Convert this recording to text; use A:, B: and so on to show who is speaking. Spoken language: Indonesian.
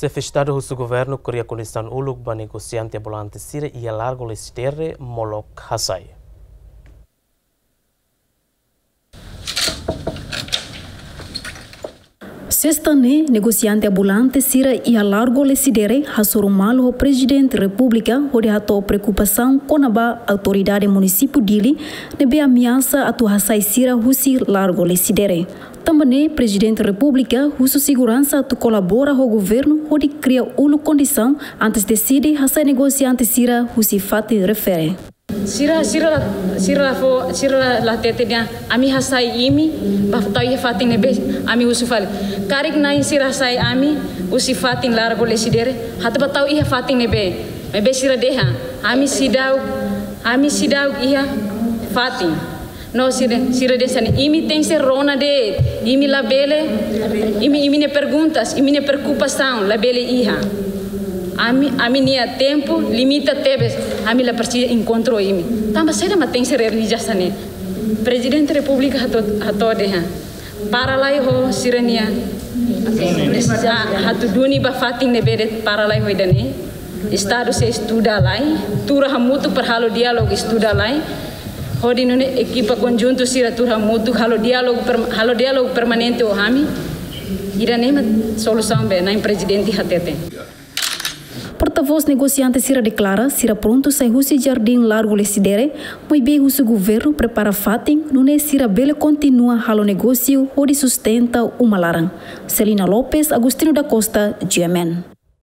A: Sefistado husu governo Korea Kurdistan uluk ba negociante volante Sire e a largo leste Moloch Hasai.
B: Sexta-ne, negociante ambulante sira ia largo lesidere hasorumalo o presidente república onde hato preocupação com a autoridade município dili nebe ameaça atu hasai sira husi largo lesidere. Também presidente república husu segurança tu colabora o governo onde cria ulu condição antes decide hasai negociante sira husi fati refere.
C: Sira sira sira fo sira la tete dia ami hasai imi ba tau fatin nebe ami usufal karik nai sira sai ami usi fatin largo le sidere. Hat ba tau iha fatin nebe mebe sira deha. Ami sidau ami sidau iha fatin. No sira sira desan imi tem ser rona de imi la bele imi imi ne perguntas imi ne preocupação la bele iha ami ami nia tempo limita tebes ami la persi encontro imi tamba sera maten ser religiosa ne presidente república hato hato de ha para lai ho sirania hatu duni ba fatin ne bede para lai ho dani estado se estuda lai tura hamutu per halo dialog estuda lai hodi nune equipa conjunto sira tura mutu halo dialog per, halo dialog permanente o hami irane solução be na presidente hatete
B: Porta-voz negociante Sira declara Sira pronto sai Russi Jardim Largo Lesidere, mas bem o governo prepara fatin, não é Sira Bele continua halo negócio onde sustenta uma larang. Celina Lopes, Agostinho da Costa, GMN.